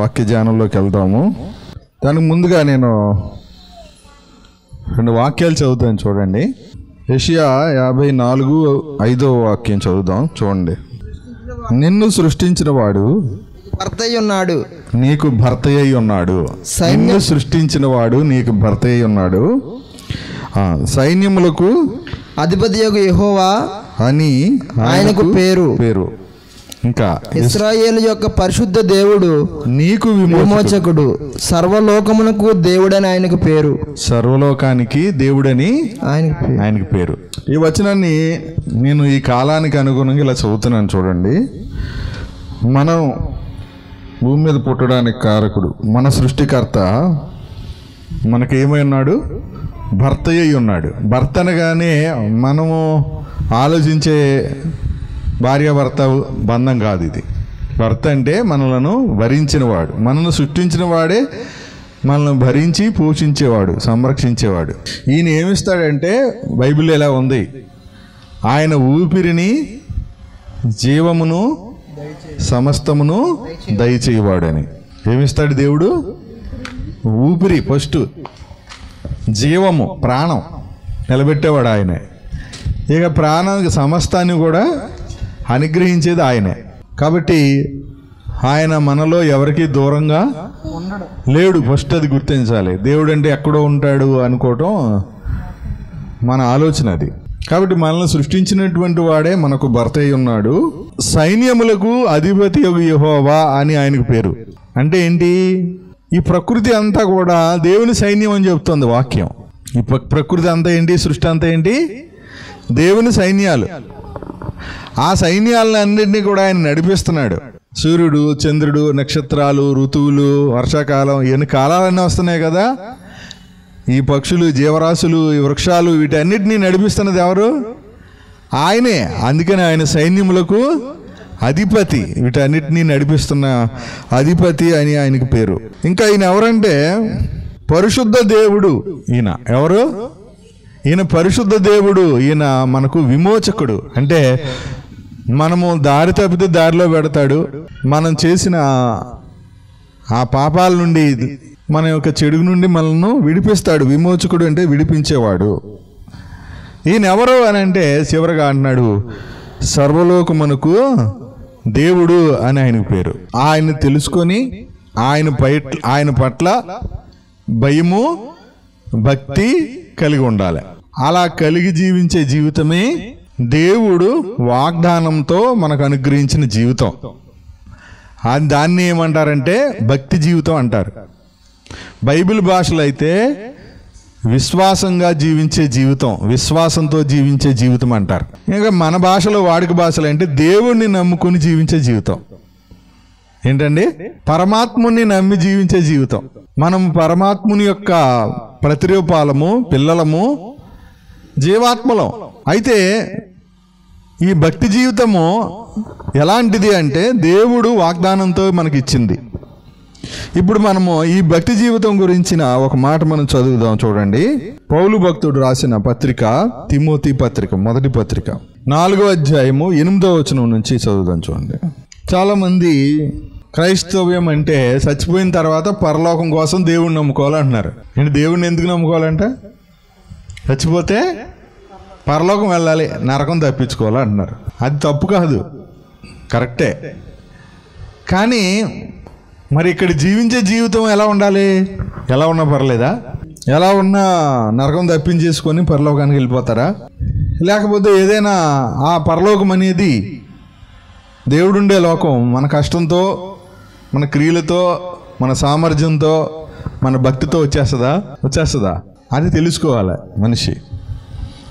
వాక్య ధ్యానంలోకి వెళ్దాము. దానికి ముందుగా నేను రెండు వాక్యాలు చదువుతాను చూడండి. ఏషియా యాభై నాలుగు ఐదో వాక్యం చదువుదాం చూడండి. నిన్ను సృష్టించిన వాడు భర్త ఉన్నాడు నీకు భర్త అయి ఉన్నాడు సైన్య- నిన్ను సృష్టించిన వాడు నీకు భర్త అయి ఉన్నాడు సైన్యములకు అధిపతి యొక్క యెహోవా అని ఆయనకు పేరు. పేరు. ఇంకా ఇస్రాయేల్ యొక్క పరిశుద్ధ దేవుడు నీకు విమోచకుడు. సర్వలోకమునకు దేవుడని ఆయనకు పేరు. సర్వలోకానికి దేవుడని ఆయనకు పేరు. ఆయనకి పేరు. ఈ వచనాన్ని నేను ఈ కాలానికి అనుగుణంగా ఇలా చదువుతున్నాను చూడండి. మనం భూమి మీద పుట్టడానికి కారకుడు మన సృష్టికర్త మనకేమై ఉన్నాడు? భర్త అయి ఉన్నాడు. భర్త అనగానే మనము ఆలోచించే భార్యాభర్త బంధం కాదు ఇది. భర్త అంటే మనలను భరించినవాడు మనల్ని సృష్టించిన వాడే మనల్ని భరించి పోషించేవాడు సంరక్షించేవాడు. ఈయన ఏమిస్తాడంటే బైబిల్ ఎలా ఉంది. ఆయన ఊపిరిని జీవమును సమస్తమును దయచేయవాడని. ఏమిస్తాడు దేవుడు? ఊపిరి ఫస్ట్. జీవము ప్రాణం. నిలబెట్టేవాడు ఆయనే. ఇక ప్రాణానికి సమస్తాన్ని కూడా అనుగ్రహించేది ఆయనే. కాబట్టి ఆయన మనలో ఎవరికి దూరంగా లేడు. ఫస్ట్ అది గుర్తించాలి. దేవుడు అంటే ఎక్కడో ఉంటాడు అనుకోవటం మన ఆలోచన అది. కాబట్టి మనల్ని సృష్టించినటువంటి వాడే మనకు భర్త అయి ఉన్నాడు. సైన్యములకు అధిపతి యహోవా అని ఆయనకు పేరు. అంటే ఏంటి? ఈ ప్రకృతి అంతా కూడా దేవుని సైన్యం అని చెప్తుంది వాక్యం. ఈ ప్ర- ప్రకృతి అంతా ఏంటి? సృష్టి అంతా ఏంటి? దేవుని సైన్యాలు. ఆ సైన్యాలను అన్నింటినీ కూడా ఆయన నడిపిస్తున్నాడు. సూర్యుడు చంద్రుడు నక్షత్రాలు ఋతువులు వర్షాకాలం ఎన్ని కాలాలన్నీ వస్తున్నాయి కదా? ఈ పక్షులు జీవరాశులు ఈ వృక్షాలు వీటన్నిటినీ నడిపిస్తున్నది ఎవరు? ఆయనే. అందుకని ఆయన సైన్యములకు అధిపతి. వీటన్నిటినీ నడిపిస్తున్న అధిపతి అని ఆయనకు పేరు. ఇంకా ఈయన ఎవరంటే పరిశుద్ధ దేవుడు ఈయన. ఎవరు? ఈయన పరిశుద్ధ దేవుడు. ఈయన మనకు విమోచకుడు. అంటే మనము దారి తప్పితే దారిలో పెడతాడు. మనం చేసిన ఆ పాపాల నుండి మన యొక్క చెడు నుండి మనల్ని విడిపిస్తాడు. విమోచకుడు అంటే విడిపించేవాడు. ఈయన ఎవరు అని అంటే చివరగా అంటున్నాడు సర్వలోకమునకు దేవుడు అని ఆయనకు పేరు. ఆయన తెలుసుకొని ఆయన పైట్ ఆయన పట్ల భయము భక్తి కలిగి ఉండాలి. అలా కలిగి జీవించే జీవితమే దేవుడు వాగ్దానంతో మనకు అనుగ్రహించిన జీవితం. దాన్ని ఏమంటారంటే భక్తి జీవితం అంటారు. బైబిల్ భాషలో అయితే విశ్వాసంగా జీవించే జీవితం విశ్వాసంతో జీవించే జీవితం అంటారు. ఇంకా మన భాషలో వాడుక భాషలు అంటే దేవుణ్ణి నమ్ముకుని జీవించే జీవితం. ఏంటండి? పరమాత్ముని నమ్మి జీవించే జీవితం. మనం పరమాత్ముని యొక్క ప్రతిరూపాలము పిల్లలము జీవాత్మలం. అయితే ఈ భక్తి జీవితము ఎలాంటిది అంటే దేవుడు వాగ్దానంతో మనకి ఇచ్చింది ఇప్పుడు మనము ఈ భక్తి జీవితం గురించిన ఒక మాట మనం చదువుదాం చూడండి. పౌలు భక్తుడు రాసిన పత్రిక తిమోతి పత్రిక మొదటి పత్రిక. నాలుగో అధ్యాయము ఎనిమిదో వచనం నుంచి చదువుదాం చూడండి. చాలామంది క్రైస్తవ్యం అంటే చచ్చిపోయిన తర్వాత పరలోకం కోసం దేవుణ్ణి నమ్ముకోవాలంటున్నారు. అంటే దేవుణ్ణి ఎందుకు నమ్ముకోవాలంట? చచ్చిపోతే పరలోకం వెళ్ళాలి నరకం తప్పించుకోవాలి అంటున్నారు. అది తప్పు కాదు. కరెక్టే. కానీ మరి ఇక్కడ జీవించే జీవితం ఎలా ఉండాలి? ఎలా ఉన్నా పర్లేదా? ఎలా ఉన్నా నరకం తప్పించేసుకొని పరలోకానికి వెళ్ళిపోతారా? లేకపోతే ఏదైనా ఆ పరలోకం అనేది దేవుడుండే లోకం మన కష్టంతో మన క్రియలతో మన సామర్థ్యంతో మన భక్తితో వచ్చేస్తుందా? వచ్చేస్తుందా? అది తెలుసుకోవాలి మనిషి.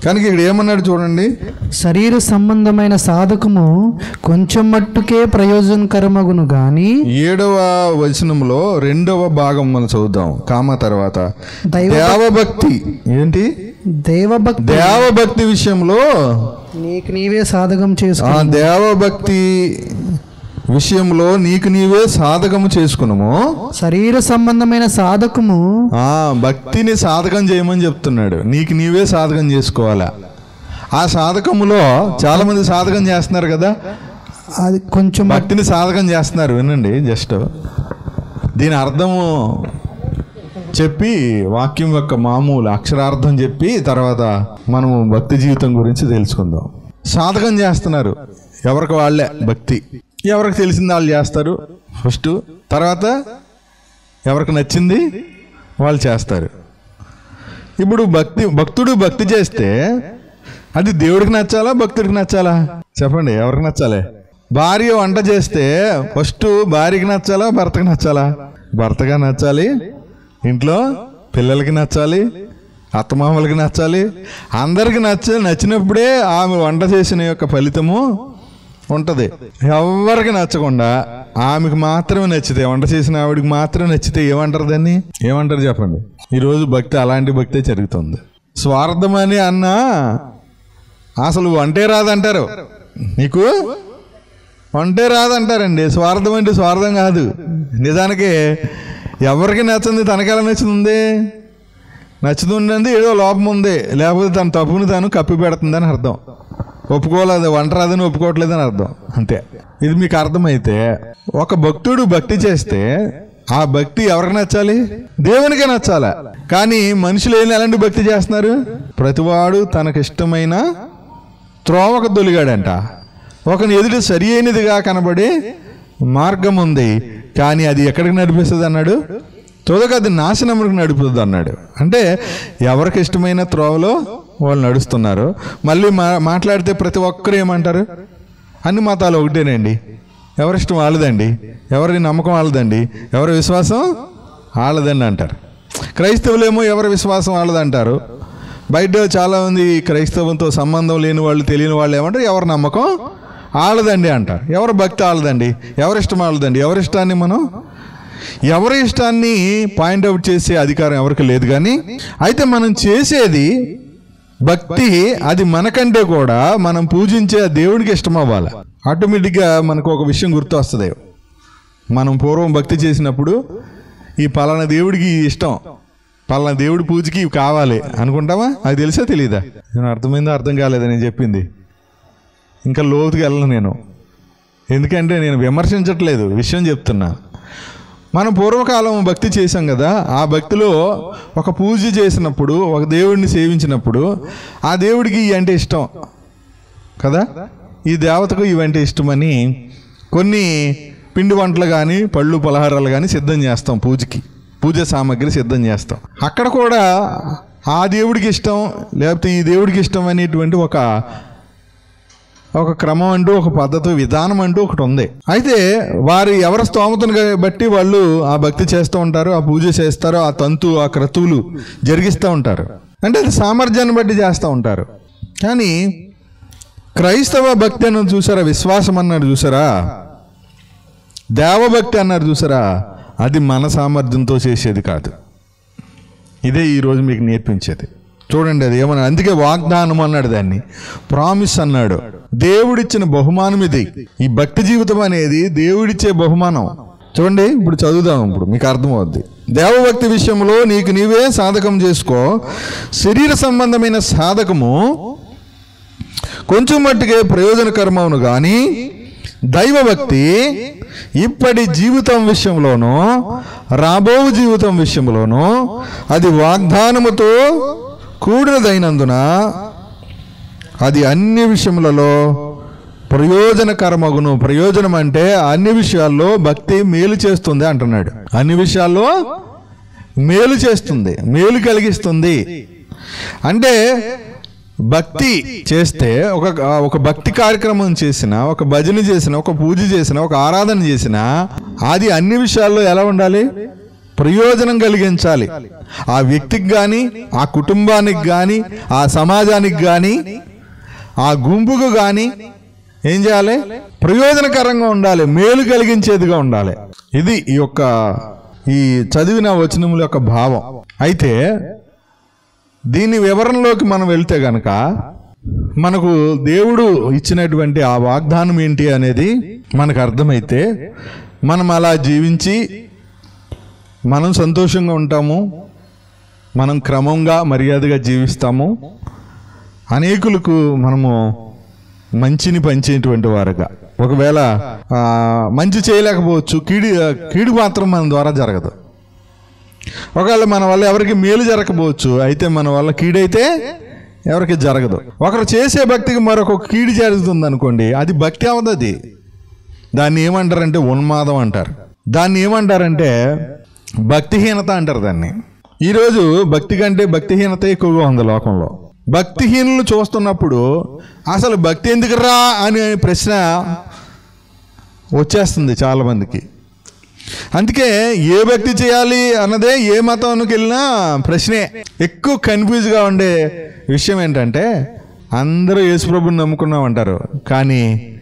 కనుక ఇక్కడ ఏమన్నాడు చూడండి? శరీర సంబంధమైన సాధకము కొంచెం మట్టుకే ప్రయోజనకరమగును గాని ఏడవ వచనంలో రెండవ భాగం మనం చదువుదాం. కామ తర్వాత. దైవ దేవభక్తి. ఏంటి? దేవభక్తి. దేవభక్తి విషయంలో నీకు నీవే సాధకం చేసుకో. దేవభక్తి విషయంలో నీకు నీవే సాధకము చేసుకున్నాము శరీర సంబంధమైన సాధకము. ఆ భక్తిని సాధకం చేయమని చెప్తున్నాడు. నీకు నీవే సాధకం చేసుకోవాలా? ఆ సాధకములో చాలా మంది సాధకం చేస్తున్నారు కదా? అది కొంచెం భక్తిని సాధకం చేస్తున్నారు. వినండి జస్ట్ దీని అర్థము చెప్పి వాక్యం యొక్క మామూలు అక్షరార్థం చెప్పి తర్వాత మనము భక్తి జీవితం గురించి తెలుసుకుందాం. సాధకం చేస్తున్నారు. ఎవరికి వాళ్ళే? భక్తి. ఎవరికి తెలిసింది వాళ్ళు చేస్తారు? ఫస్ట్ తర్వాత ఎవరికి నచ్చింది? వాళ్ళు చేస్తారు. ఇప్పుడు భక్తి భక్తుడు భక్తి చేస్తే అది దేవుడికి నచ్చాలా భక్తుడికి నచ్చాలా? చెప్పండి ఎవరికి నచ్చాలి? భార్య వంట చేస్తే ఫస్ట్ భార్యకి నచ్చాలా భర్తకి నచ్చాలా? భర్తగా నచ్చాలి ఇంట్లో పిల్లలకి నచ్చాలి అత్తమామలకి నచ్చాలి. అందరికి నచ్చ నచ్చినప్పుడే ఆమె వంట చేసిన యొక్క ఫలితము ఉంటుంది. ఎవరికి నచ్చకుండా ఆమెకు మాత్రమే నచ్చితే వంట చేసిన ఆవిడకి మాత్రమే నచ్చితే ఏమంటారు దాన్ని? ఏమంటారు చెప్పండి? ఈరోజు భక్తి అలాంటి భక్తే జరుగుతుంది. స్వార్థమని అన్నా అసలు వంటే రాదంటారు. నీకు? వంటే రాదంటారండి. స్వార్థం అంటే స్వార్థం కాదు. నిజానికి ఎవరికి నచ్చింది తనకెలా నచ్చుతుంది నచ్చుతుందండి ఏదో లోపం ఉంది. లేకపోతే తన తప్పుని తాను కప్పి పెడుతుందని అర్థం. ఒప్పుకోలేదు వంట రాదని ఒప్పుకోవట్లేదని అర్థం. అంతే. ఇది మీకు అర్థమైతే ఒక భక్తుడు భక్తి చేస్తే ఆ భక్తి ఎవరికి నచ్చాలి? దేవునికే నచ్చాలా. కానీ మనుషులు ఏం ఎలాంటి భక్తి చేస్తున్నారు? ప్రతివాడు తనకిష్టమైన త్రోవకు తొలిగాడంట. ఒకని ఎదుటి సరి అయినదిగా కనబడి మార్గం ఉంది. కానీ అది ఎక్కడికి నడిపిస్తుంది అన్నాడు? తొదక అది నాశనములకు నడుపుతుంది అన్నాడు. అంటే ఎవరికి ఇష్టమైన త్రోవలో వాళ్ళు నడుస్తున్నారు. మళ్ళీ మా మాట్లాడితే ప్రతి ఒక్కరు ఏమంటారు? అన్ని మతాలు ఒకటేనండి. ఎవరిష్టం వాళ్ళదండి. ఎవరి నమ్మకం వాళ్ళదండి. ఎవరి విశ్వాసం వాళ్ళదండి అంటారు. క్రైస్తవులేమో ఎవరి విశ్వాసం వాళ్ళదంటారు. బయట చాలామంది క్రైస్తవంతో సంబంధం లేని వాళ్ళు తెలియని వాళ్ళు ఏమంటారు? ఎవరి నమ్మకం వాళ్ళదండి అంటారు. ఎవరి భక్తి వాళ్ళదండి? ఎవరి ఇష్టం వాళ్ళదండి? ఎవరి ఇష్టాన్ని మనం? ఎవరి ఇష్టాన్ని పాయింట్అవుట్ చేసే అధికారం ఎవరికి లేదు కానీ అయితే మనం చేసేది భక్తి అది మనకంటే కూడా మనం పూజించే దేవుడికి ఇష్టం అవ్వాలి ఆటోమేటిక్గా మనకు ఒక విషయం గుర్తు వస్తుంది మనం పూర్వం భక్తి చేసినప్పుడు ఈ పలానా దేవుడికి ఇష్టం పలానా దేవుడి పూజకి ఇవి కావాలి అనుకుంటామా అది తెలుసా తెలియదా నేను అర్థమైందో అర్థం కాలేదు నేను చెప్పింది? ఇంకా లోతుగా వెళ్ళను నేను. ఎందుకంటే నేను విమర్శించట్లేదు విషయం చెప్తున్నా. మనం పూర్వకాలం భక్తి చేశాం కదా ఆ భక్తిలో ఒక పూజ చేసినప్పుడు ఒక దేవుడిని సేవించినప్పుడు ఆ దేవుడికి ఇవి అంటే ఇష్టం కదా? ఈ దేవతకు ఇవంటే ఇష్టమని కొన్ని పిండి వంటలు కానీ పళ్ళు పలహారాలు కానీ సిద్ధం చేస్తాం పూజకి. పూజ సామాగ్రి సిద్ధం చేస్తాం. అక్కడ కూడా ఆ దేవుడికి ఇష్టం లేకపోతే ఈ దేవుడికి ఇష్టం అనేటువంటి ఒక ఒక క్రమం అంటూ ఒక పద్ధతి విధానం అంటూ ఒకటి ఉంది. అయితే వారి ఎవరి స్తోమతను బట్టి వాళ్ళు ఆ భక్తి చేస్తూ ఉంటారు ఆ పూజ చేస్తారు ఆ తంతు ఆ క్రతువులు జరిగిస్తూ ఉంటారు. అంటే అది సామర్థ్యాన్ని బట్టి చేస్తూ ఉంటారు. కానీ క్రైస్తవ భక్తి అన్నది చూసారా? విశ్వాసం అన్నారు చూసారా? దేవభక్తి అన్నారు చూసారా? అది మన సామర్థ్యంతో చేసేది కాదు. ఇదే ఈరోజు మీకు నేర్పించేది. చూడండి అది ఏమన్నా అందుకే వాగ్దానం అన్నాడు దాన్ని. ప్రామిస్ అన్నాడు. దేవుడిచ్చిన బహుమానం ఇది. ఈ భక్తి జీవితం అనేది దేవుడిచ్చే బహుమానం. చూడండి ఇప్పుడు చదువుదాం ఇప్పుడు. మీకు అర్థమవుద్ది. దేవభక్తి విషయంలో నీకు నీవే సాధకం చేసుకో. శరీర సంబంధమైన సాధకము కొంచెం మట్టుకే ప్రయోజనకరమవును కానీ దైవభక్తి ఇప్పటి జీవితం విషయంలోనూ రాబో జీవితం విషయంలోనూ అది వాగ్దానముతో కూడినదైనందున అది అన్ని విషయములలో ప్రయోజనకరమగును. ప్రయోజనం అంటే అన్ని విషయాల్లో భక్తి మేలు చేస్తుంది అంటున్నాడు. అన్ని విషయాల్లో మేలు చేస్తుంది మేలు కలిగిస్తుంది. అంటే భక్తి చేస్తే ఒక ఒక భక్తి కార్యక్రమం చేసిన ఒక భజన చేసిన ఒక పూజ చేసిన ఒక ఆరాధన చేసిన అది అన్ని విషయాల్లో ఎలా ఉండాలి? ప్రయోజనం కలిగించాలి. ఆ వ్యక్తికి కానీ ఆ కుటుంబానికి కానీ ఆ సమాజానికి కానీ ఆ గుంపుకు కానీ ఏం చేయాలి? ప్రయోజనకరంగా ఉండాలి మేలు కలిగించేదిగా ఉండాలి. ఇది ఈ యొక్క ఈ చదివిన వచనముల యొక్క భావం. అయితే దీని వివరణలోకి మనం వెళ్తే గనక మనకు దేవుడు ఇచ్చినటువంటి ఆ వాగ్దానం ఏంటి అనేది మనకు అర్థమైతే మనం అలా జీవించి మనం సంతోషంగా ఉంటాము మనం క్రమంగా మర్యాదగా జీవిస్తాము. అనేకులకు మనము మంచిని పంచేటువంటి వారుగా. ఒకవేళ మంచి చేయలేకపోవచ్చు కీడి కీడు మాత్రం మన ద్వారా జరగదు. ఒకవేళ మన వల్ల ఎవరికి మేలు జరగకపోవచ్చు అయితే మన వల్ల కీడైతే ఎవరికి జరగదు. ఒకరు చేసే భక్తికి మరొక కీడు జరుగుతుంది అనుకోండి అది భక్తి అవదది దాన్ని ఏమంటారంటే ఉన్మాదం అంటారు. దాన్ని ఏమంటారంటే భక్తిహీనత అంటారు దాన్ని. ఈరోజు భక్తి కంటే భక్తిహీనత ఎక్కువగా ఉంది లోకంలో. భక్తిహీనులు చూస్తున్నప్పుడు అసలు భక్తి ఎందుకురా అని ప్రశ్న వచ్చేస్తుంది చాలామందికి. అందుకే ఏ భక్తి చేయాలి అన్నదే ఏ మతంలోకి వెళ్ళినా ప్రశ్నే. ఎక్కువ కన్ఫ్యూజ్గా ఉండే విషయం ఏంటంటే అందరూ యేసుప్రభుని నమ్ముకున్నాం అంటారు. కానీ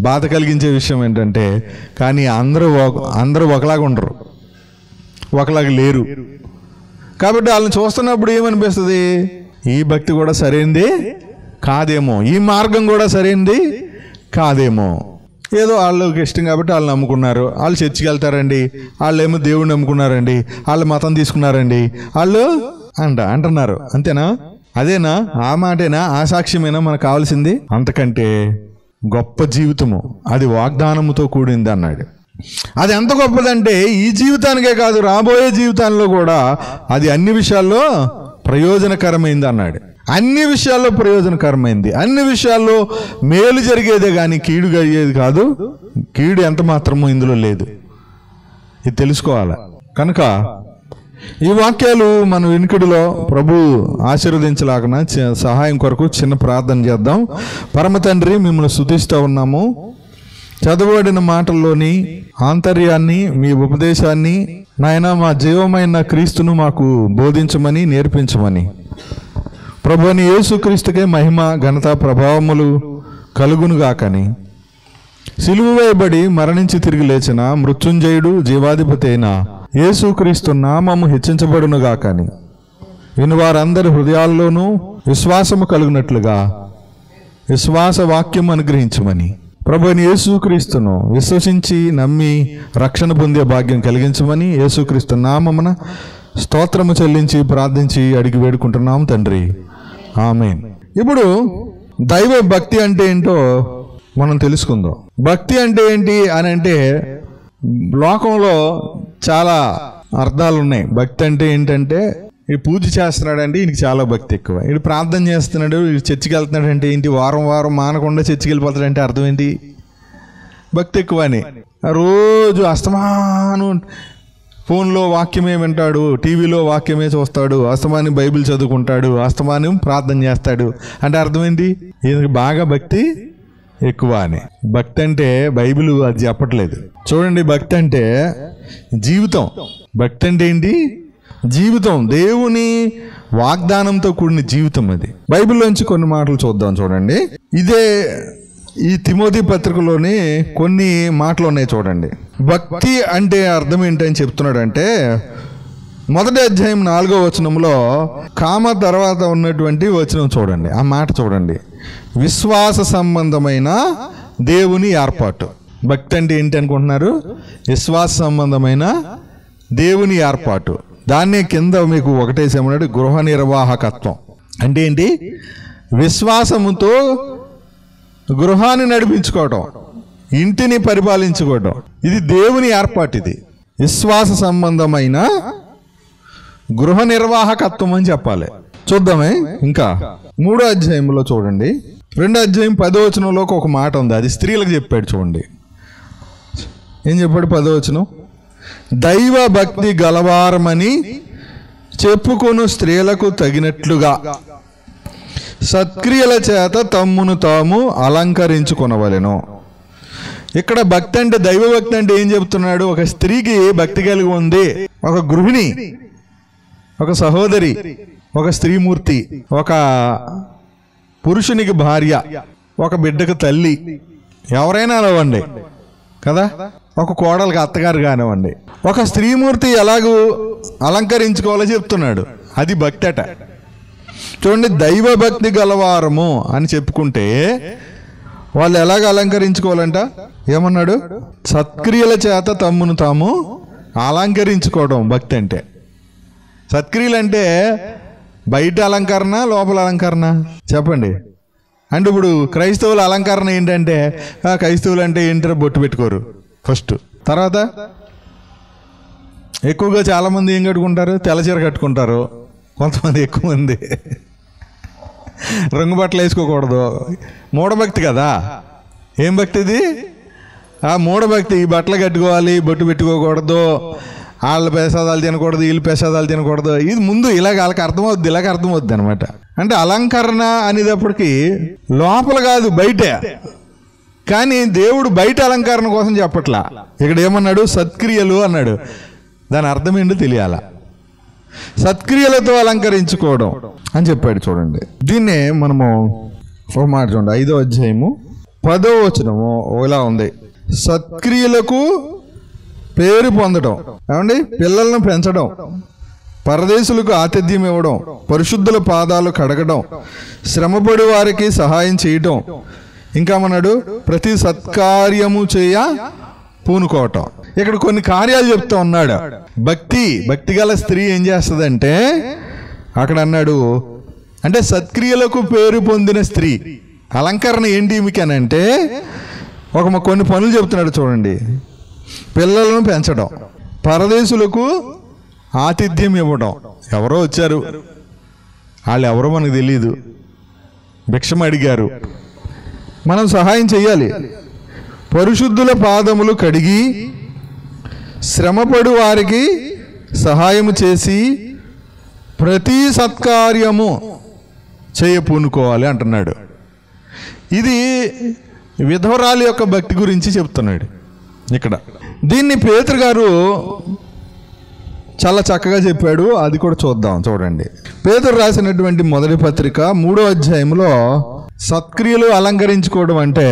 బాధ కలిగించే విషయం ఏంటంటే కానీ అందరూ అందరూ ఒకలాగా ఉండరు. ఒకలాగా లేరు. కాబట్టి వాళ్ళని చూస్తున్నప్పుడు ఏమనిపిస్తుంది? ఈ భక్తి కూడా సరైంది? కాదేమో. ఈ మార్గం కూడా సరైంది? కాదేమో. ఏదో వాళ్ళకి ఇష్టం కాబట్టి వాళ్ళు నమ్ముకున్నారు. వాళ్ళు చర్చికి వెళ్తారండి. వాళ్ళు ఏమో దేవుడిని నమ్ముకున్నారండి. వాళ్ళు మతం తీసుకున్నారండి. వాళ్ళు అంట అంటున్నారు. అంతేనా? అదేనా? ఆ మాటేనా? ఆ సాక్ష్యమేనా మనకు కావాల్సింది? అంతకంటే గొప్ప జీవితము అది వాగ్దానముతో కూడింది అన్నాడు. అది ఎంత గొప్పదంటే ఈ జీవితానికే కాదు రాబోయే జీవితాల్లో కూడా అది అన్ని విషయాల్లో ప్రయోజనకరమైంది అన్నాడు. అన్ని విషయాల్లో ప్రయోజనకరమైంది. అన్ని విషయాల్లో మేలు జరిగేదే కానీ కీడు అయ్యేది కాదు. కీడు ఎంత మాత్రమో ఇందులో లేదు. ఇది తెలుసుకోవాలి? కనుక ఈ వాక్యాలు మన వెనుకడిలో ప్రభు ఆశీర్వదించలాగన సహాయం కొరకు చిన్న ప్రార్థన చేద్దాం. పరమ తండ్రి మిమ్మల్ని శుద్ధిస్తూ ఉన్నాము. చదవబడిన మాటల్లోని ఆంతర్యాన్ని మీ ఉపదేశాన్ని నాయన మా జీవమైన క్రీస్తును మాకు బోధించమని నేర్పించమని. ప్రభుని యేసుక్రీస్తుకే మహిమ ఘనత ప్రభావములు కలుగునుగాకని సిలువు వేయబడి మరణించి తిరిగి లేచిన మృత్యుంజయుడు జీవాధిపతి అయిన యేసుక్రీస్తు నామము హెచ్చించబడునుగాకని విని వారందరి హృదయాల్లోనూ విశ్వాసము కలిగినట్లుగా విశ్వాస వాక్యం అనుగ్రహించమని. ప్రభుని యేసుక్రీస్తును విశ్వసించి నమ్మి రక్షణ పొందే భాగ్యం కలిగించమని యేసుక్రీస్తు నామమున స్తోత్రము చెల్లించి ప్రార్థించి అడిగి వేడుకుంటున్నాం తండ్రి. ఆమె ఇప్పుడు దైవ భక్తి అంటే ఏంటో మనం తెలుసుకుందాం. భక్తి అంటే ఏంటి అని అంటే లోకంలో చాలా అర్థాలు ఉన్నాయి భక్తి అంటే ఏంటంటే ఈ పూజ చేస్తున్నాడంటే ఈయనకి చాలా భక్తి ఎక్కువ. ఈడు ప్రార్థన చేస్తున్నాడు చర్చికి వెళ్తున్నాడంటే ఏంటి వారం వారం మానకుండా చర్చికి వెళ్ళిపోతాడంటే అర్థం ఏంటి? భక్తి ఎక్కువ అని రోజు అస్తమాను ఫోన్లో వాక్యమే వింటాడు టీవీలో వాక్యమే చూస్తాడు అస్తమాని బైబిల్ చదువుకుంటాడు అస్తమానం ప్రార్థన చేస్తాడు. అంటే అర్థమైంది ఈయనకి బాగా భక్తి ఎక్కువ అని భక్తి అంటే బైబిల్ అది చెప్పట్లేదు. చూడండి భక్తి అంటే జీవితం. భక్తి అంటే ఏంటి? జీవితం దేవుని వాగ్దానంతో కూడిన జీవితం అది. బైబిల్లోంచి కొన్ని మాటలు చూద్దాం చూడండి. ఇదే ఈ తిమోతి పత్రికలోని కొన్ని మాటలు ఉన్నాయి చూడండి. భక్తి అంటే అర్థం ఏంటని చెప్తున్నాడంటే మొదటి అధ్యాయం నాలుగో వచనంలో కామ తర్వాత ఉన్నటువంటి వచనం చూడండి. ఆ మాట చూడండి. విశ్వాస సంబంధమైన దేవుని ఏర్పాటు. భక్తి అంటే ఏంటి అనుకుంటున్నారు? విశ్వాస సంబంధమైన దేవుని ఏర్పాటు. దాన్నే కింద మీకు ఒకటేసేమన్నాడు గృహ నిర్వాహకత్వం అంటే ఏంటి? విశ్వాసముతో గృహాన్ని నడిపించుకోవటం ఇంటిని పరిపాలించుకోవటం. ఇది దేవుని ఏర్పాటు ఇది విశ్వాస సంబంధమైన గృహ నిర్వాహకత్వం అని చెప్పాలి. చూద్దామే ఇంకా. మూడో అధ్యాయంలో చూడండి. రెండో అధ్యాయం పదవచనంలోకి ఒక మాట ఉంది. అది స్త్రీలకు చెప్పాడు చూడండి. ఏం చెప్పాడు పదో వచనం? దైవ భక్తి గలవారమని చెప్పుకొను స్త్రీలకు తగినట్లుగా. సత్క్రియల చేత తమ్మును తాము అలంకరించుకొనవలెను. ఇక్కడ భక్తి అంటే దైవ భక్తి అంటే ఏం చెప్తున్నాడు? ఒక స్త్రీకి భక్తి కలిగి ఉంది ఒక గృహిణి ఒక సహోదరి ఒక స్త్రీమూర్తి ఒక పురుషునికి భార్య ఒక బిడ్డకు తల్లి ఎవరైనా అలవండి కదా? ఒక కోడలికి అత్తగారు కానివ్వండి. ఒక స్త్రీమూర్తి ఎలాగూ అలంకరించుకోవాలో చెప్తున్నాడు. అది భక్తి అట. చూడండి దైవ భక్తి గలవారము అని చెప్పుకుంటే వాళ్ళు ఎలాగ అలంకరించుకోవాలంట? ఏమన్నాడు? సత్క్రియల చేత తమ్మును తాము అలంకరించుకోవడం భక్తి అంటే. సత్క్రియలు అంటే బయట అలంకరణ లోపల అలంకరణ? చెప్పండి. అంటే ఇప్పుడు క్రైస్తవుల అలంకరణ ఏంటంటే క్రైస్తవులు అంటే ఏంటో బొట్టు పెట్టుకోరు. ఫస్ట్. తర్వాత ఎక్కువగా చాలామంది ఏం కట్టుకుంటారు? తెల్లచీర కట్టుకుంటారు. కొంతమంది ఎక్కువ మంది రంగు బట్టలు వేసుకోకూడదు. మూఢభక్తి కదా? ఏం భక్తి ఇది? ఆ మూఢభక్తి ఈ బట్టలు కట్టుకోవాలి బొట్టు పెట్టుకోకూడదు. వాళ్ళ ప్రసాదాలు తినకూడదు వీళ్ళు ప్రసాదాలు తినకూడదు. ఇది ముందు ఇలాగ వాళ్ళకి అర్థమవుద్ది ఇలాగ అర్థమవుద్ది అనమాట. అంటే అలంకరణ అనేటప్పటికి లోపల కాదు బయటే. కానీ దేవుడు బయట అలంకరణ కోసం చెప్పట్లా. ఇక్కడ ఏమన్నాడు? సత్క్రియలు అన్నాడు. దాని అర్థం ఏంటో తెలియాల. సత్క్రియలతో అలంకరించుకోవడం అని చెప్పాడు చూడండి. దీన్నే మనము ఒక మాట చూడండి. ఐదో అధ్యాయము పదో వచనము ఇలా ఉంది. సత్క్రియలకు పేరు పొందడం. ఏమండి? పిల్లలను పెంచడం. పరదేశులకు ఆతిథ్యం ఇవ్వడం. పరిశుద్ధుల పాదాలు కడగడం. శ్రమపడి వారికి సహాయం చేయటం. ఇంకా మన్నాడు ప్రతి సత్కార్యము చేయ పూనుకోవటం ఇక్కడ కొన్ని కార్యాలు చెప్తా ఉన్నాడు. భక్తి భక్తి గల స్త్రీ ఏం చేస్తుందంటే అక్కడ అన్నాడు అంటే సత్క్రియలకు పేరు పొందిన స్త్రీ. అలంకరణ ఏంటి ఈమెకి అంటే ఒక కొన్ని పనులు చెప్తున్నాడు చూడండి. పిల్లలను పెంచడం. పరదేశులకు ఆతిథ్యం ఇవ్వడం. ఎవరో వచ్చారు. వాళ్ళు ఎవరో మనకు తెలియదు భిక్షం అడిగారు. మనం సహాయం చేయాలి పరిశుద్ధుల పాదములు కడిగి శ్రమపడు వారికి సహాయము చేసి ప్రతి సత్కార్యము చేయపూనుకోవాలి అంటున్నాడు. ఇది విధవరాలి యొక్క భక్తి గురించి చెప్తున్నాడు ఇక్కడ. దీన్ని పేతురు గారు చాలా చక్కగా చెప్పాడు. అది కూడా చూద్దాం చూడండి. పేతురు రాసినటువంటి మొదటి పత్రిక మూడో అధ్యాయంలో సత్క్రియలు అలంకరించుకోవడం అంటే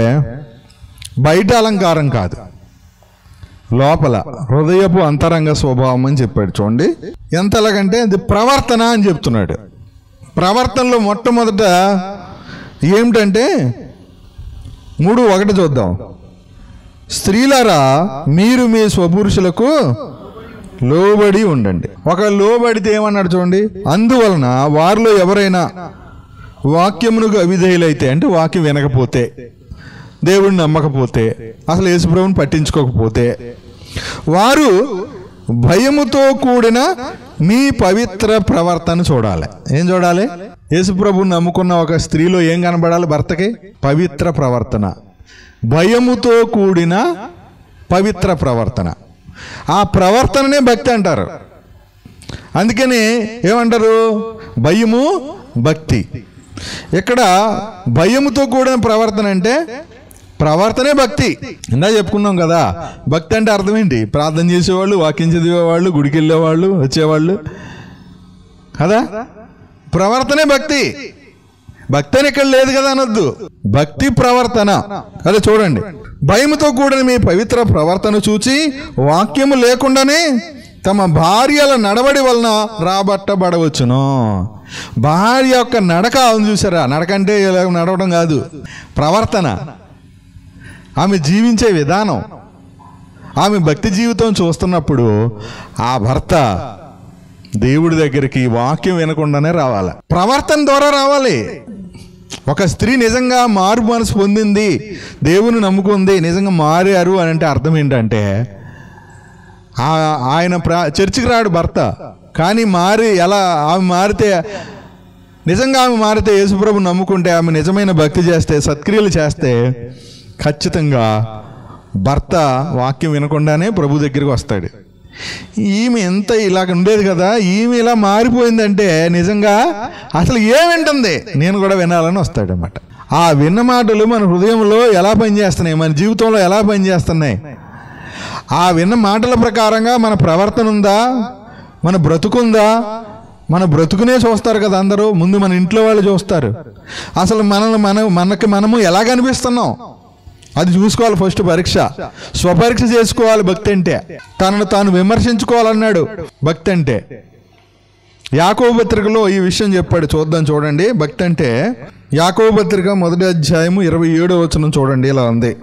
బయట అలంకారం కాదు. లోపల హృదయపు అంతరంగ స్వభావం అని చెప్పాడు చూడండి. ఎంత ఎలాగంటే అది ప్రవర్తన అని చెప్తున్నాడు. ప్రవర్తనలో మొట్టమొదట ఏమిటంటే మూడు ఒకటి చూద్దాం. స్త్రీలరా మీరు మీ స్వపురుషులకు లోబడి ఉండండి. ఒక లోబడితే ఏమన్నాడు చూడండి? అందువలన వారిలో ఎవరైనా వాక్యమునకు అవిధేయులైతే అంటే వాక్యం వినకపోతే దేవుడిని నమ్మకపోతే అసలు యేసుప్రభుని పట్టించుకోకపోతే వారు భయముతో కూడిన మీ పవిత్ర ప్రవర్తన చూడాలి. ఏం చూడాలి? యేసుప్రభుని నమ్ముకున్న ఒక స్త్రీలో ఏం కనబడాలి భర్తకి? పవిత్ర ప్రవర్తన. భయముతో కూడిన పవిత్ర ప్రవర్తన. ఆ ప్రవర్తననే భక్తి అంటారు. అందుకని ఏమంటారు? భయము భక్తి. ఇక్కడ భయముతో కూడిన ప్రవర్తన అంటే ప్రవర్తనే భక్తి. ఇందా చెప్పుకున్నాం కదా. భక్తి అంటే అర్థం ఏంటి ప్రార్థన చేసేవాళ్ళు వాక్యం చదివేవాళ్ళు గుడికి వెళ్ళేవాళ్ళు వచ్చేవాళ్ళు. కదా? ప్రవర్తనే భక్తి. భక్తి అని ఇక్కడ లేదు కదా అనొద్దు. భక్తి ప్రవర్తన. అదే చూడండి. భయముతో కూడిన మీ పవిత్ర ప్రవర్తన చూచి వాక్యము లేకుండానే తమ భార్యల నడవడి వలన రాబట్టబడవచ్చును. భార్య యొక్క నడక ఉంది చూసారా? నడక అంటే ఇలా నడవడం కాదు. ప్రవర్తన. ఆమె జీవించే విధానం. ఆమె భక్తి జీవితం చూస్తున్నప్పుడు ఆ భర్త దేవుడి దగ్గరికి వాక్యం వినకుండానే రావాలి. ప్రవర్తన ద్వారా రావాలి. ఒక స్త్రీ నిజంగా మారు మనసు పొందింది దేవుని నమ్ముకుంది నిజంగా మారారు అని అంటే అర్థం ఏంటంటే ఆయన ప్రా చర్చికి రాడు భర్త. కానీ మారి ఎలా ఆమె మారితే నిజంగా ఆమె మారితే యేసుప్రభు నమ్ముకుంటే ఆమె నిజమైన భక్తి చేస్తే సత్క్రియలు చేస్తే ఖచ్చితంగా భర్త వాక్యం వినకుండానే ప్రభు దగ్గరికి వస్తాడు. ఈమె ఎంత ఇలాగ ఉండేది కదా ఈమె ఇలా మారిపోయిందంటే నిజంగా అసలు ఏమింటుంది వింటుంది? నేను కూడా వినాలని వస్తాడనమాట ఆ విన్న మాటలు మన హృదయంలో ఎలా పనిచేస్తున్నాయి? మన జీవితంలో ఎలా పనిచేస్తున్నాయి? ఆ విన్న మాటల ప్రకారంగా మన ప్రవర్తన ఉందా మన బ్రతుకుందా? మన బ్రతుకునే చూస్తారు కదా అందరూ. ముందు మన ఇంట్లో వాళ్ళు చూస్తారు. అసలు మనల్ని మన మనకి మనము ఎలా కనిపిస్తున్నాం అది చూసుకోవాలి ఫస్ట్ పరీక్ష. స్వపరీక్ష చేసుకోవాలి భక్తి అంటే. తనను తాను విమర్శించుకోవాలన్నాడు భక్తి అంటే. యాకోపత్రికలో ఈ విషయం చెప్పాడు. చూద్దాం చూడండి. భక్తి అంటే యాకోపత్రిక మొదటి అధ్యాయము ఇరవై ఏడో వచనం చూడండి. ఇలా ఉంది.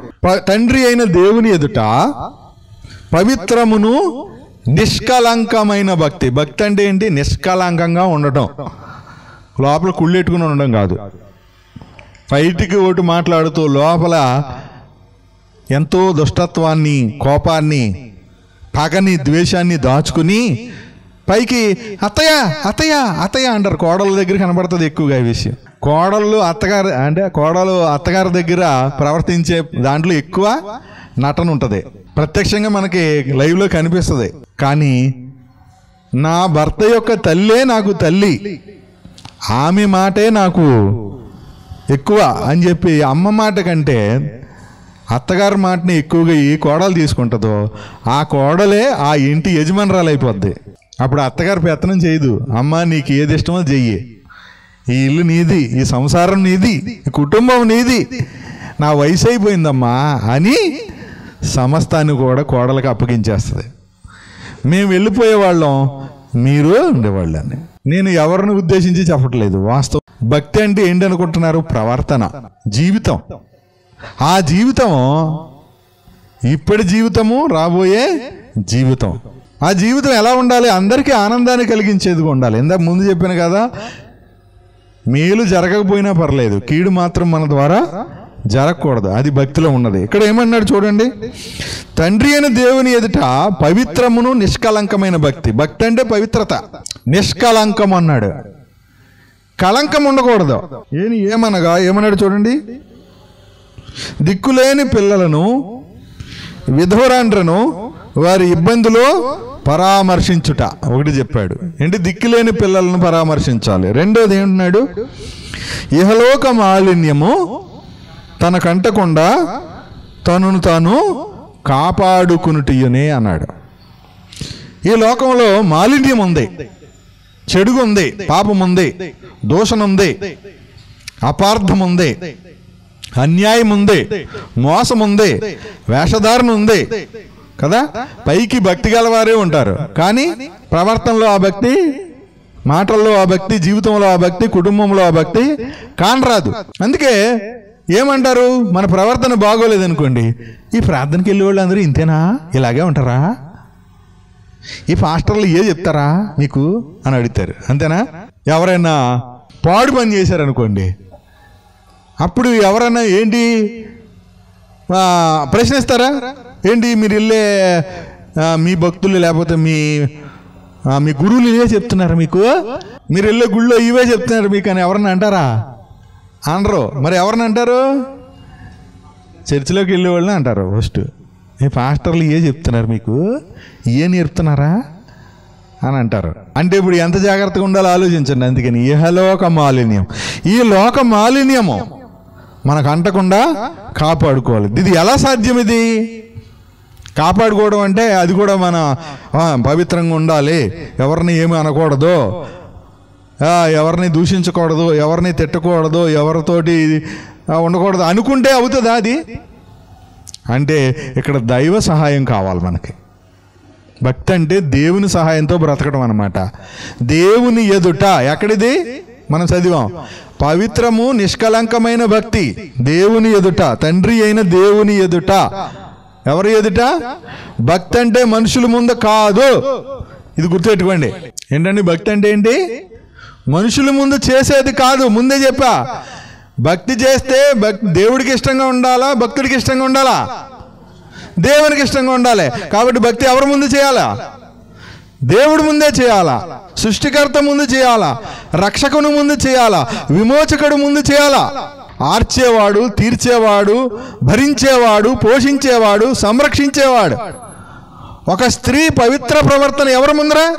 తండ్రి అయిన దేవుని ఎదుట పవిత్రమును నిష్కలంకమైన భక్తి. భక్తి అంటే ఏంటి? నిష్కలంకంగా ఉండటం. లోపల కుళ్ళెట్టుకుని ఉండడం కాదు. బయటికి ఒకటి మాట్లాడుతూ లోపల ఎంతో దుష్టత్వాన్ని కోపాన్ని పగని ద్వేషాన్ని దాచుకుని పైకి అత్తయ్య అత్తయ్య అత్తయ్య అంటారు. కోడల దగ్గర కనబడుతుంది ఎక్కువగా ఈ విషయం. కోడళ్ళు అత్తగారు అంటే కోడలు అత్తగారి దగ్గర ప్రవర్తించే దాంట్లో ఎక్కువ నటన ఉంటుంది. ప్రత్యక్షంగా మనకి లైవ్లో కనిపిస్తుంది. కానీ నా భర్త యొక్క తల్లే నాకు తల్లి. ఆమె మాటే నాకు ఎక్కువ అని చెప్పి అమ్మ మాట కంటే అత్తగారి మాటని ఎక్కువగా ఈ కోడలు తీసుకుంటుందో ఆ కోడలే ఆ ఇంటి యజమానురాలు అయిపోద్ది అప్పుడు అత్తగారు పెత్తనం చేయదు. అమ్మ నీకు ఏది ఇష్టమో చెయ్యి. ఈ ఇల్లు నీది ఈ సంసారం నీది ఈ కుటుంబం నీది. నా వయసు అయిపోయిందమ్మా అని సమస్తాన్ని కూడా కోడలకు అప్పగించేస్తుంది. మేము వెళ్ళిపోయే వాళ్ళం మీరు ఉండేవాళ్ళని నేను ఎవరిని ఉద్దేశించి చెప్పట్లేదు వాస్తవం. భక్తి అంటే ఏంటి అనుకుంటున్నారు? ప్రవర్తన జీవితం. ఆ జీవితం ఇప్పటి జీవితము రాబోయే జీవితం. ఆ జీవితం ఎలా ఉండాలి? అందరికీ ఆనందాన్ని కలిగించేదిగా ఉండాలి. ఇందాక ముందు చెప్పాను కదా మేలు జరగకపోయినా పర్లేదు. కీడు మాత్రం మన ద్వారా జరగకూడదు. అది భక్తిలో ఉన్నది. ఇక్కడ ఏమన్నాడు చూడండి? తండ్రి అయిన దేవుని ఎదుట పవిత్రమును నిష్కలంకమైన భక్తి. భక్తి అంటే పవిత్రత. నిష్కలంకం అన్నాడు. కళంకం ఉండకూడదు. ఏని ఏమనగా? ఏమన్నాడు చూడండి? దిక్కులేని పిల్లలను విధవరాండ్రను వారి ఇబ్బందులు పరామర్శించుట. ఒకటి చెప్పాడు. ఏంటి? దిక్కులేని పిల్లలను పరామర్శించాలి. రెండోది ఏంటున్నాడు ఇహలోక మాలిన్యము తన కంటకుండా తనను తాను కాపాడుకునిటియనే అన్నాడు. ఈ లోకంలో మాలిన్యం ఉంది చెడుగు ఉంది పాపం ఉంది దోషణ ఉంది అపార్థం ఉంది అన్యాయం ఉంది మోసం ఉంది వేషధారణ ఉంది కదా? పైకి భక్తి గలవారే ఉంటారు. కానీ ప్రవర్తనలో ఆ భక్తి మాటల్లో ఆ భక్తి జీవితంలో ఆ భక్తి కుటుంబంలో ఆ భక్తి కానరాదు. అందుకే ఏమంటారు? మన ప్రవర్తన బాగోలేదనుకోండి. ఈ ప్రార్థనకి వెళ్ళే వాళ్ళు అందరూ ఇంతేనా? ఇలాగే ఉంటారా? ఈ పాస్టర్లు ఏ చెప్తారా? మీకు అని అడుగుతారు. అంతేనా? ఎవరైనా పాడు పని చేశారనుకోండి. అప్పుడు ఎవరైనా ఏంటి? ప్రశ్నిస్తారా? ఏంటి మీరు వెళ్ళే మీ భక్తులు లేకపోతే మీ మీ గురువులు ఇవే చెప్తున్నారు మీకు? మీరు వెళ్ళే గుళ్ళో ఇవే చెప్తున్నారు మీకు అని ఎవరన్నా అంటారా? అనరు. మరి ఎవరిని అంటారు? చర్చిలోకి వెళ్ళే వాళ్ళని అంటారు ఫస్ట్ ఈ పాస్టర్లు ఏ చెప్తున్నారు మీకు? ఏ నేర్పుతున్నారా? అని అంటారు. అంటే ఇప్పుడు ఎంత జాగ్రత్తగా ఉండాలో ఆలోచించండి అందుకని ఇహలోక మాలిన్యం. ఈ లోక మాలిన్యము మనకు అంటకుండా కాపాడుకోవాలి. ఇది ఎలా సాధ్యం ఇది? కాపాడుకోవడం అంటే అది కూడా మన పవిత్రంగా ఉండాలి. ఎవరిని ఏమి అనకూడదు. ఎవరిని దూషించకూడదు ఎవరిని తిట్టకూడదు ఎవరితోటి ఉండకూడదు. అనుకుంటే అవుతుందా అది? అంటే ఇక్కడ దైవ సహాయం కావాలి మనకి. భక్తి అంటే దేవుని సహాయంతో బ్రతకడం అనమాట దేవుని ఎదుట ఎక్కడిది? మనం చదివాం. పవిత్రము నిష్కలంకమైన భక్తి దేవుని ఎదుట తండ్రి అయిన దేవుని ఎదుట. ఎవరి ఎదుట? భక్తి అంటే మనుషుల ముందు కాదు. ఇది గుర్తుపెట్టుకోండి. ఏంటండి భక్తి అంటే ఏంటి? మనుషుల ముందు చేసేది కాదు. ముందే చెప్పా. భక్తి చేస్తే భక్ దేవుడికి ఇష్టంగా ఉండాలా? భక్తుడికి ఇష్టంగా ఉండాలా? దేవునికి ఇష్టంగా ఉండాలి. కాబట్టి భక్తి ఎవరి ముందు చేయాలా? దేవుడి ముందే చేయాలా? సృష్టికర్త ముందు చేయాలా? రక్షకుని ముందు చేయాలా? విమోచకుడు ముందు చేయాలా? ఆర్చేవాడు తీర్చేవాడు భరించేవాడు పోషించేవాడు సంరక్షించేవాడు. ఒక స్త్రీ పవిత్ర ప్రవర్తన ఎవరి ముందరా?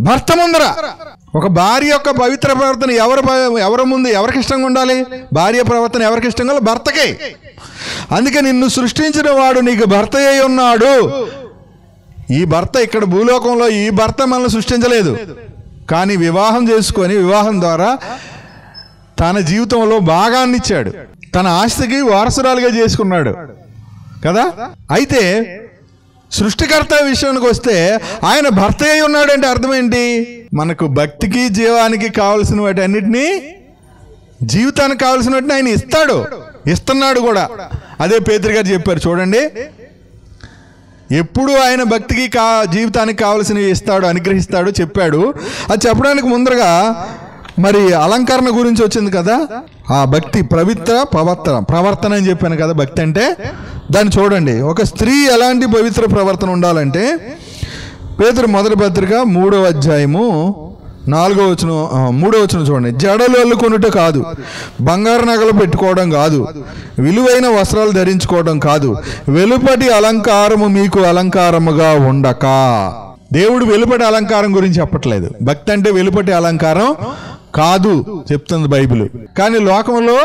భర్త ముందర. ఒక భార్య యొక్క పవిత్ర ప్రవర్తన ఎవరు ఎవరి ముందు ఎవరికి ఇష్టంగా ఉండాలి? భార్య ప్రవర్తన ఎవరికి ఇష్టంగా భర్తకే. అందుకే నిన్ను సృష్టించిన వాడు నీకు భర్త అయి ఉన్నాడు. ఈ భర్త ఇక్కడ భూలోకంలో ఈ భర్త మనల్ని సృష్టించలేదు. కానీ వివాహం చేసుకొని వివాహం ద్వారా తన జీవితంలో భాగాన్ని ఇచ్చాడు. తన ఆస్తికి వారసురాలుగా చేసుకున్నాడు. కదా? అయితే సృష్టికర్త విషయానికి వస్తే ఆయన భర్త అయి ఉన్నాడంటే అర్థం ఏంటి మనకు భక్తికి జీవానికి కావలసిన వాటి అన్నిటినీ జీవితానికి కావలసిన వాటిని ఆయన ఇస్తాడు. ఇస్తున్నాడు కూడా. అదే పేదరి గారు చెప్పారు చూడండి. ఎప్పుడు ఆయన భక్తికి కా జీవితానికి కావలసినవి ఇస్తాడు అనుగ్రహిస్తాడు చెప్పాడు. అది చెప్పడానికి ముందరగా మరి అలంకరణ గురించి వచ్చింది కదా? ఆ భక్తి పవిత్ర ప్రవర్తన. ప్రవర్తన అని చెప్పాను కదా భక్తి అంటే? దాన్ని చూడండి. ఒక స్త్రీ ఎలాంటి పవిత్ర ప్రవర్తన ఉండాలంటే పేదరు మొదటి పత్రిక మూడో అధ్యాయము నాలుగో వచనం మూడో వచనం చూడండి. జడలు అల్లుకొనుట కాదు బంగారు నగలు పెట్టుకోవడం కాదు విలువైన వస్త్రాలు ధరించుకోవడం కాదు వెలుపటి అలంకారము మీకు అలంకారముగా ఉండక. దేవుడు వెలుపటి అలంకారం గురించి చెప్పట్లేదు. భక్తి అంటే వెలుపటి అలంకారం కాదు చెప్తుంది బైబిల్. కానీ లోకంలో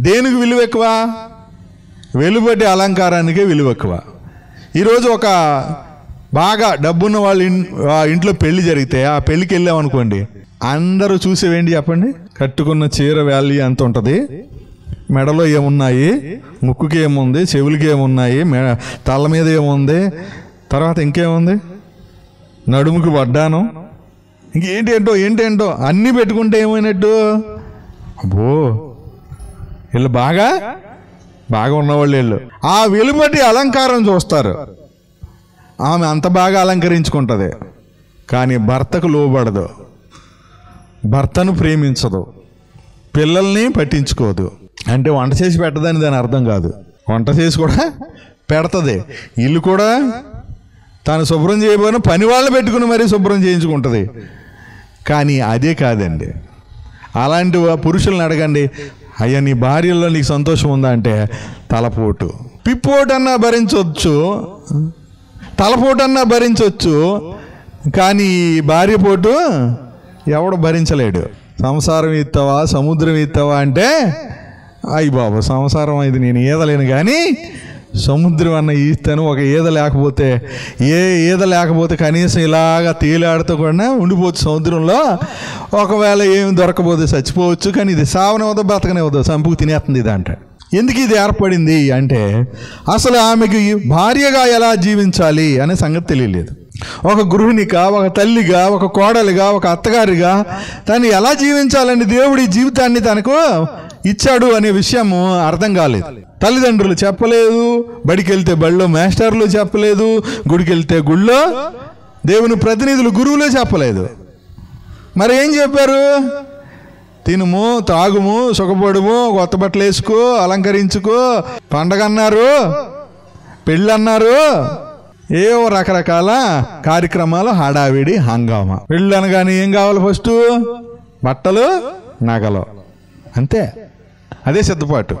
దేనికి విలువ ఎక్కువ? వెలుబడి అలంకారానికే విలువ ఎక్కువ. ఈరోజు ఒక బాగా డబ్బున్న వాళ్ళ ఇంట్లో పెళ్ళి జరిగితే ఆ పెళ్ళికి వెళ్ళామనుకోండి అందరూ చూసేవేంటి చెప్పండి? కట్టుకున్న చీర వాల్యూ ఎంత ఉంటుంది? మెడలో ఏమున్నాయి? ముక్కుకి ఏముంది? చెవులకి ఏమున్నాయి? మె తల మీద ఏముంది? తర్వాత ఇంకేముంది? నడుముకి వడ్డాను? ఇంకేంటేంటో ఏంటేంటో అన్నీ పెట్టుకుంటే ఏమైనట్టు? అబ్బో వీళ్ళు బాగా బాగా ఉన్నవాళ్ళు వీళ్ళు. ఆ వెలుబడి అలంకారం చూస్తారు. ఆమె అంత బాగా అలంకరించుకుంటుంది. కానీ భర్తకు లోబడదు. భర్తను ప్రేమించదు. పిల్లల్ని పట్టించుకోదు. అంటే వంట చేసి పెట్టదని దాని అర్థం కాదు. వంట చేసి కూడా పెడతది. ఇల్లు కూడా తాను శుభ్రం చేయబోయిన పని వాళ్ళు పెట్టుకుని మరీ శుభ్రం చేయించుకుంటుంది. కానీ అదే కాదండి. అలాంటి పురుషులను పురుషుల్ని అడగండి అయ్యా నీ భార్యలో నీకు సంతోషం ఉందా? అంటే తలపోటు. పిప్పోటన్నా భరించవచ్చు తలపోటన్నా భరించవచ్చు కానీ భార్య పోటు ఎవడు భరించలేడు. సంసారం ఇస్తావా సముద్రం ఇస్తావా అంటే అయ్యి బాబు సంసారం ఇది నేను ఈదలేను కానీ సముద్రం అన్న ఈతను ఒక ఈద లేకపోతే ఏ ఈద లేకపోతే కనీసం ఇలాగా తేలాడుతూ కూడా ఉండిపోవచ్చు సముద్రంలో. ఒకవేళ ఏమి దొరకపోతే చచ్చిపోవచ్చు కానీ ఇది సావనవదో బతకనివ్వదు సంపుకు తినేస్తుంది ఇది అంట ఎందుకు ఇది ఏర్పడింది అంటే అసలు ఆమెకి భార్యగా ఎలా జీవించాలి అనే సంగతి తెలియలేదు. ఒక గృహిణిగా ఒక తల్లిగా ఒక కోడలిగా ఒక అత్తగారిగా తను ఎలా జీవించాలని దేవుడి జీవితాన్ని తనకు ఇచ్చాడు అనే విషయము అర్థం కాలేదు. తల్లిదండ్రులు చెప్పలేదు బడికి వెళ్తే బడిలో మాస్టర్లు చెప్పలేదు గుడికి వెళ్తే గుళ్ళో దేవుని ప్రతినిధులు గురువులే చెప్పలేదు. మరి ఏం చెప్పారు? తినుము తాగుము సుఖపడుము కొత్త బట్టలు వేసుకో అలంకరించుకో పండగ అన్నారు పెళ్ళి అన్నారు. ఏవో రకరకాల కార్యక్రమాలు హడావిడి హంగామా. పెళ్ళి అనగానే ఏం కావాలి ఫస్ట్? బట్టలు నగలు. అంతే. అదే సిద్ధపాటు.